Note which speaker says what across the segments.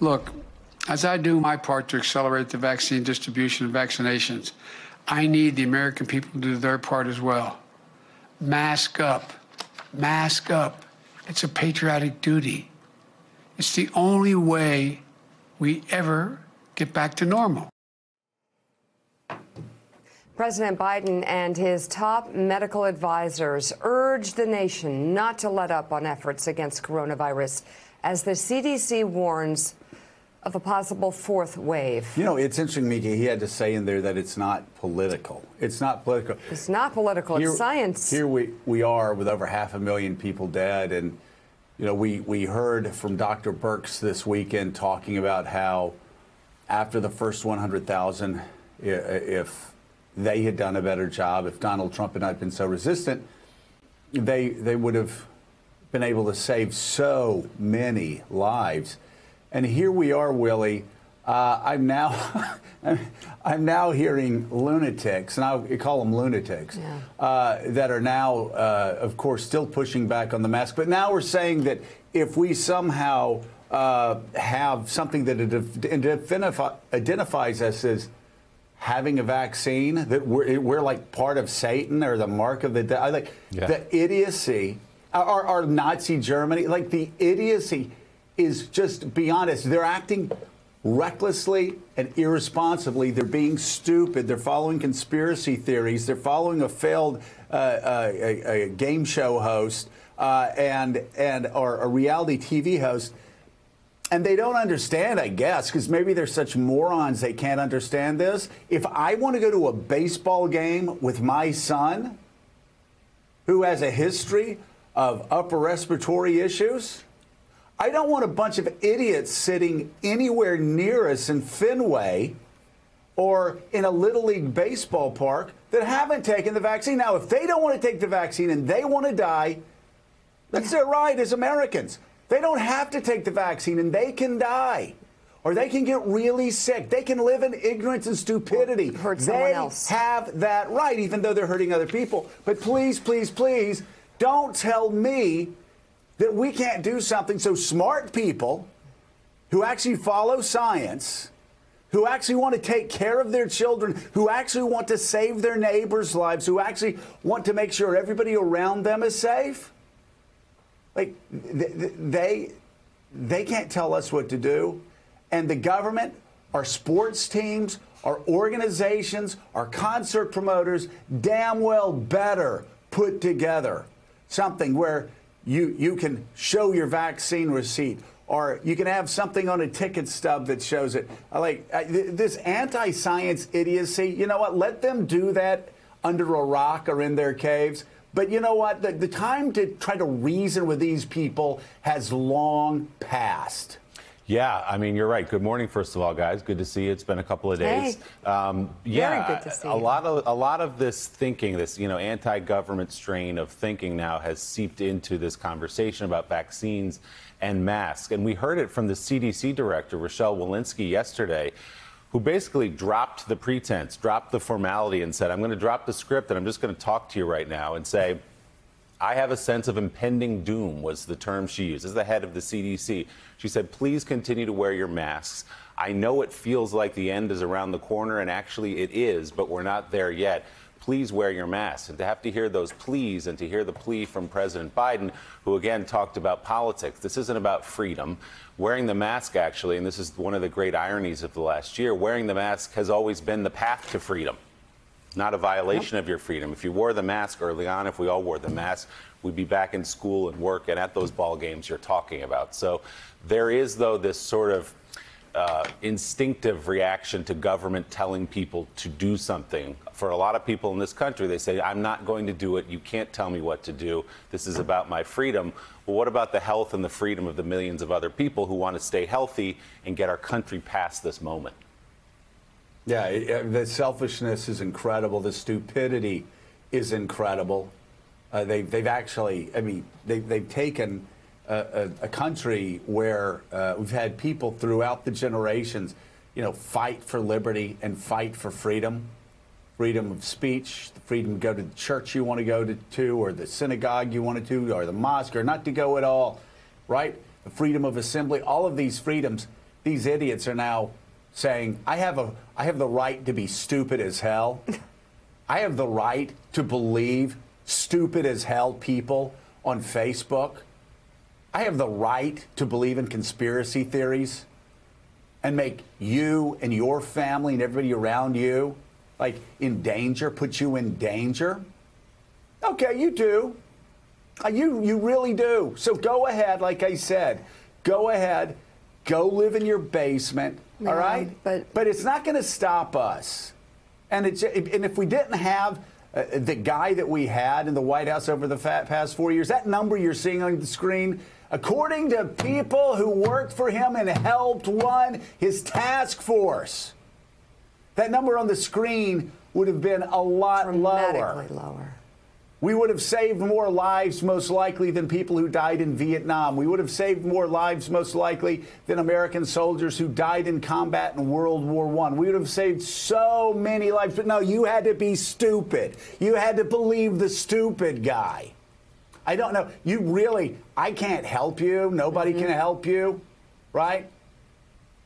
Speaker 1: Look, as I do my part to accelerate the vaccine distribution and vaccinations, I need the American people to do their part as well. Mask up. Mask up. It's a patriotic duty. It's the only way we ever get back to normal.
Speaker 2: President Biden and his top medical advisors urged the nation not to let up on efforts against coronavirus as the CDC warns of a possible fourth wave.
Speaker 3: You know, it's interesting, Mika. He had to say in there that it's not political. It's not political.
Speaker 2: It's not political.
Speaker 3: Here,
Speaker 2: it's science.
Speaker 3: Here we, we are with over half a million people dead. And, you know, we, we heard from Dr. Birx this weekend talking about how after the first 100,000, if they had done a better job, if Donald Trump had not been so resistant, they, they would have been able to save so many lives. And here we are, Willie. Uh, I'm now, I'm now hearing lunatics, and I call them lunatics, yeah. uh, that are now, uh, of course, still pushing back on the mask. But now we're saying that if we somehow uh, have something that identifies us as having a vaccine, that we're, we're like part of Satan or the mark of the, I like yeah. the idiocy, our, our Nazi Germany, like the idiocy is just be honest. They're acting recklessly and irresponsibly. They're being stupid. They're following conspiracy theories. They're following a failed uh, uh, a, a game show host uh, and and or a reality TV host. And they don't understand, I guess, because maybe they're such morons they can't understand this. If I want to go to a baseball game with my son, who has a history of upper respiratory issues, I don't want a bunch of idiots sitting anywhere near us in Fenway or in a Little League baseball park that haven't taken the vaccine. Now, if they don't want to take the vaccine and they want to die, that's their right as Americans. They don't have to take the vaccine and they can die. Or they can get really sick. They can live in ignorance and stupidity.
Speaker 2: Hurt
Speaker 3: they
Speaker 2: else.
Speaker 3: have that right, even though they're hurting other people. But please, please, please, don't tell me that we can't do something so smart people who actually follow science, who actually want to take care of their children, who actually want to save their neighbors' lives, who actually want to make sure everybody around them is safe. Like they they can't tell us what to do. And the government, our sports teams, our organizations, our concert promoters damn well better put together something where you, you can show your vaccine receipt or you can have something on a ticket stub that shows it. Like this anti science idiocy, you know what? Let them do that under a rock or in their caves. But you know what? The, the time to try to reason with these people has long passed.
Speaker 4: Yeah, I mean, you're right. Good morning, first of all, guys. Good to see you. It's been a couple of days.
Speaker 2: Hey. Um, yeah, Very good to see
Speaker 4: a you. lot of a lot of this thinking, this you know, anti-government strain of thinking now has seeped into this conversation about vaccines and masks, and we heard it from the CDC director Rochelle Walensky yesterday who basically dropped the pretense, dropped the formality, and said, I'm going to drop the script and I'm just going to talk to you right now and say, I have a sense of impending doom, was the term she used as the head of the CDC. She said, please continue to wear your masks. I know it feels like the end is around the corner, and actually it is, but we're not there yet. Please wear your mask. And to have to hear those pleas and to hear the plea from President Biden, who again talked about politics, this isn't about freedom. Wearing the mask, actually, and this is one of the great ironies of the last year, wearing the mask has always been the path to freedom not a violation yep. of your freedom. If you wore the mask early on, if we all wore the mask, we'd be back in school and work and at those ball games you're talking about. So there is, though, this sort of uh, instinctive reaction to government telling people to do something. For a lot of people in this country, they say, I'm not going to do it. You can't tell me what to do. This is about my freedom. Well, what about the health and the freedom of the millions of other people who want to stay healthy and get our country past this moment?
Speaker 3: Yeah, the selfishness is incredible. The stupidity is incredible. Uh, they, they've actually, I mean, they, they've taken a, a, a country where uh, we've had people throughout the generations, you know, fight for liberty and fight for freedom, freedom of speech, the freedom to go to the church you want to go to, to or the synagogue you want to, to, or the mosque, or not to go at all, right? The freedom of assembly, all of these freedoms these idiots are now saying, I have, a, I have the right to be stupid as hell. I have the right to believe stupid as hell people on Facebook. I have the right to believe in conspiracy theories and make you and your family and everybody around you like in danger, put you in danger. Okay, you do. Uh, You you really do. So go ahead, like I said, go ahead, go live in your basement. All
Speaker 2: Yeah,
Speaker 3: right,
Speaker 2: but-
Speaker 3: but it's not going to stop us. And it's and if we didn't have uh, the guy that we had in the White House over the past four years, that number you're seeing on the screen, according to people who worked for him and helped run his task force, that number on the screen would have been a lot lower.
Speaker 2: Lower.
Speaker 3: We would have saved more lives, most likely, than people who died in Vietnam. We would have saved more lives, most likely, than American soldiers who died in combat in World War I. We would have saved so many lives. But no, you had to be stupid. You had to believe the stupid guy. I don't know. You really, I can't help you. Nobody can mm-hmm. help you, right?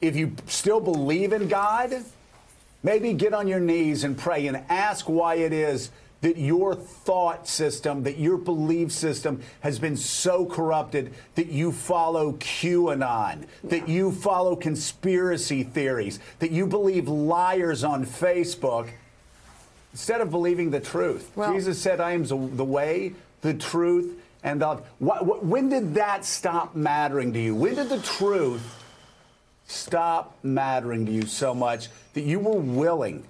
Speaker 3: If you still believe in God, maybe get on your knees and pray and ask why it is that your thought system, that your belief system has been so corrupted that you follow QAnon, that you follow conspiracy theories, that you believe liars on Facebook instead of believing the truth.
Speaker 2: Well-
Speaker 3: Jesus said, I am the way, the truth, and the. What, what, when did that stop mattering to you? When did the truth stop mattering to you so much that you were willing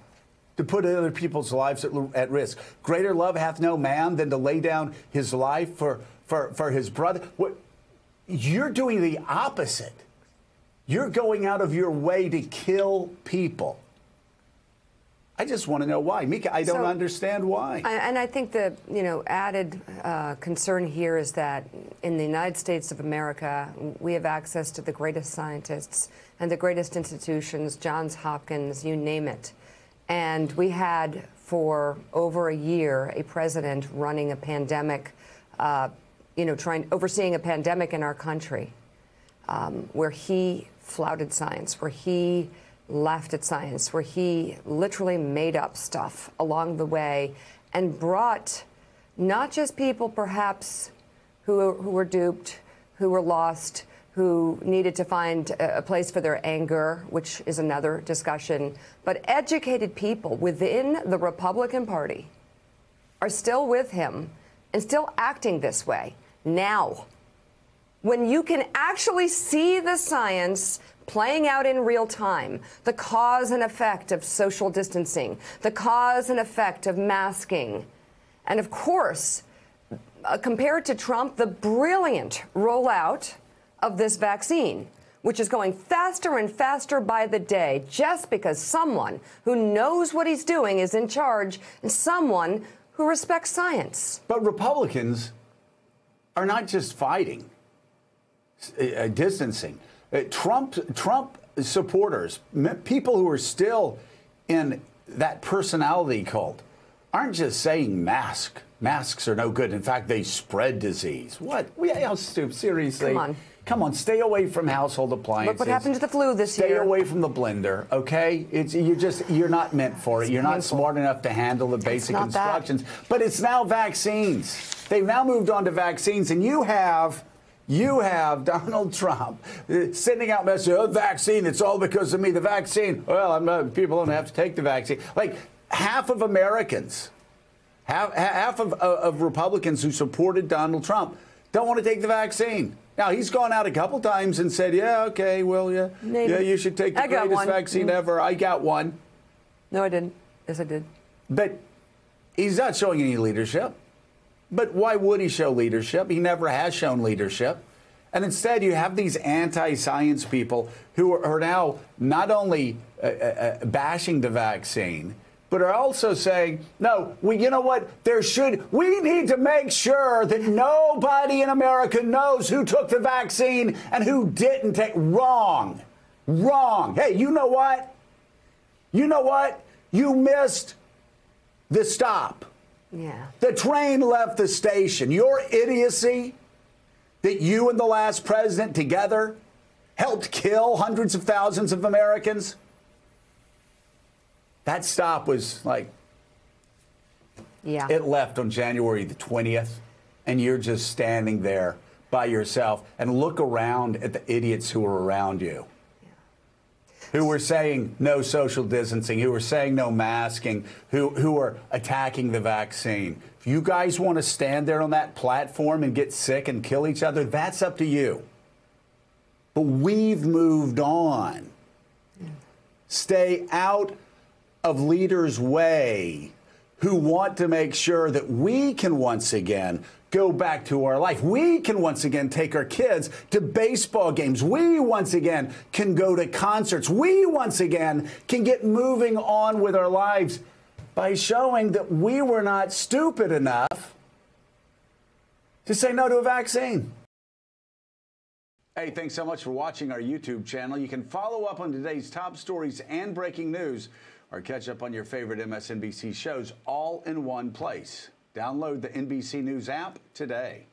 Speaker 3: to put other people's lives at, at risk. Greater love hath no man than to lay down his life for, for, for his brother. What, you're doing the opposite. You're going out of your way to kill people. I just want to know why. Mika, I don't
Speaker 2: So-
Speaker 3: understand why.
Speaker 2: I- And I think the you know added uh, concern here is that in the United States of America, we have access to the greatest scientists and the greatest institutions, Johns Hopkins, you name it. And we had for over a year a president running a pandemic, uh, you know, trying overseeing a pandemic in our country um, where he flouted science, where he laughed at science, where he literally made up stuff along the way and brought not just people perhaps who, who were duped, who were lost, who needed to find a place for their anger, which is another discussion, but educated people within the Republican Party are still with him and still acting this way. Now when you can actually see the science playing out in real time, the cause and effect of social distancing, the cause and effect of masking, and of course, uh, compared to Trump, the brilliant rollout of this vaccine, which is going faster and faster by the day just because someone who knows what he's doing is in charge and someone who respects science.
Speaker 3: But Republicans are not just fighting, uh, distancing. Uh, Trump, Trump supporters, people who are still in that personality cult, aren't just saying mask. Masks are no good. In fact, they spread disease. What? We, how stupid? Seriously.
Speaker 2: Come on.
Speaker 3: Come on, stay away from household appliances.
Speaker 2: Look what happened to the flu this
Speaker 3: stay
Speaker 2: year.
Speaker 5: Stay away from the blender, okay? It's you're just you're not meant for it. You're not
Speaker 3: smart enough to handle the basic
Speaker 2: not that.
Speaker 3: instructions. But it's now vaccines. They've now moved on to vaccines, and you have. You have Donald Trump uh, sending out messages, oh, vaccine, it's all because of me, the vaccine. Well, I'm not, people don't have to take the vaccine. Like half of Americans, half, half of, of Republicans who supported Donald Trump don't want to take the vaccine. Now, he's gone out a couple times and said, yeah, okay, well, yeah,
Speaker 2: Maybe.
Speaker 3: yeah, you should take the
Speaker 2: I
Speaker 3: greatest vaccine
Speaker 2: Mm.
Speaker 3: ever. I got one.
Speaker 2: No, I didn't. Yes, I did.
Speaker 3: But he's not showing any leadership. But why would he show leadership? He never has shown leadership. And instead, you have these anti science people who are, are now not only uh, uh, uh, bashing the vaccine, but are also saying, no, we, you know what? There should, we need to make sure that nobody in America knows who took the vaccine and who didn't take. Wrong. Wrong. Hey, you know what? You know what? You missed the stop.
Speaker 2: Yeah.
Speaker 3: The train left the station. Your idiocy that you and the last president together helped kill hundreds of thousands of Americans. That stop was like,
Speaker 2: Yeah.
Speaker 3: it left on January the 20th, and you're just standing there by yourself and look around at the idiots who are around you. Who were saying no social distancing, who were saying no masking, who, who are attacking the vaccine. If you guys want to stand there on that platform and get sick and kill each other, that's up to you. But we've moved on. Stay out of leaders' way who want to make sure that we can once again go back to our life. We can once again take our kids to baseball games. We once again can go to concerts. We once again can get moving on with our lives by showing that we were not stupid enough to say no to a vaccine. Hey, thanks so much for watching our YouTube channel. You can follow up on today's top stories and breaking news or catch up on your favorite MSNBC shows all in one place. Download the NBC News app today.